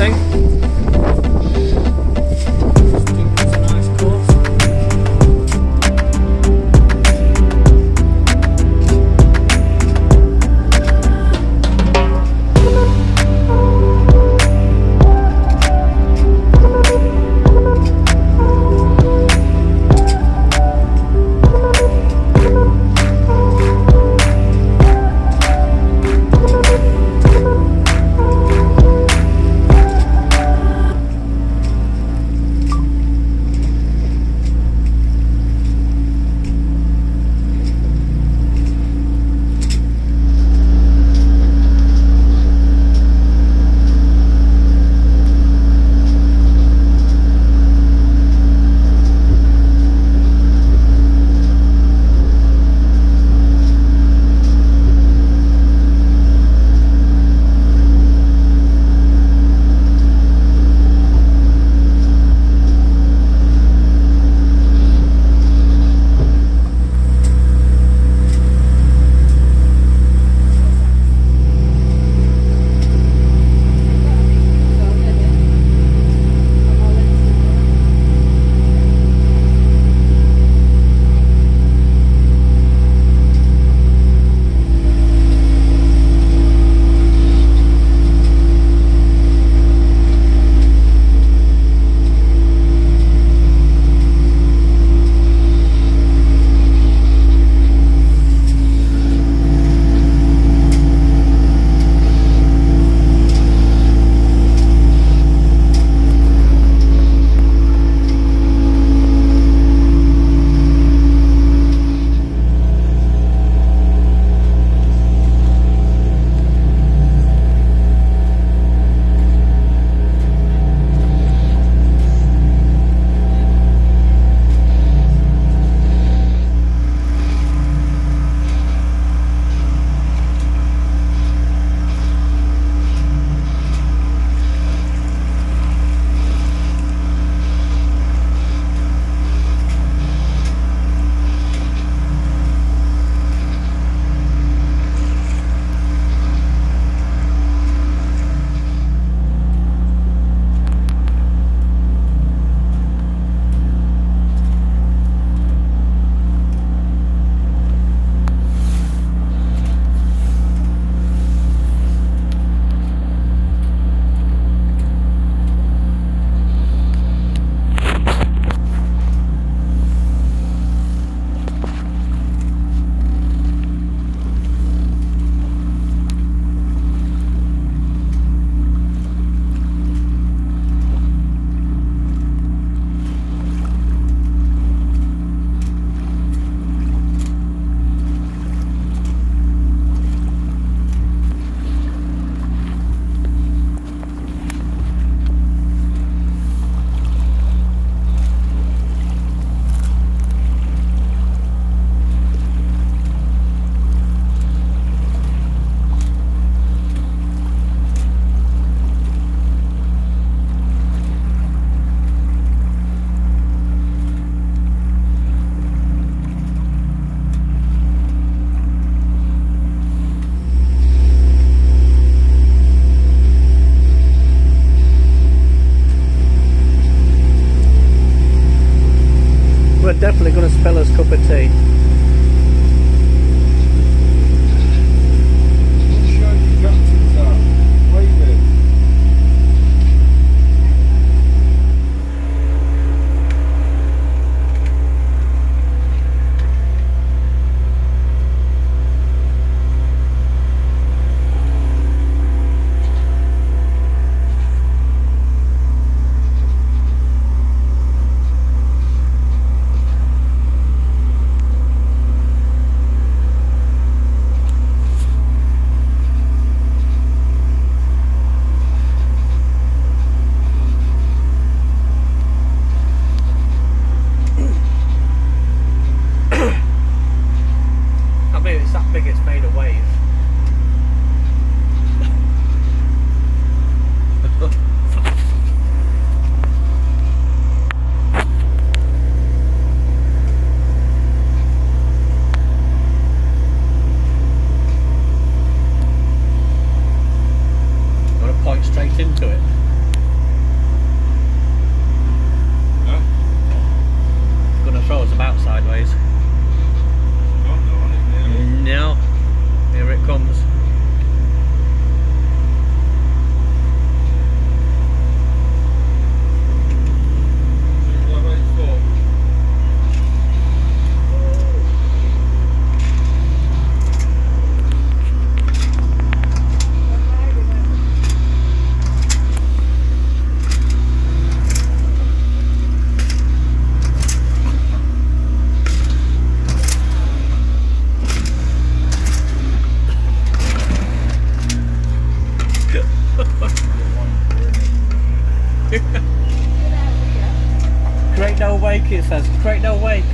in wake it says. Great no wake.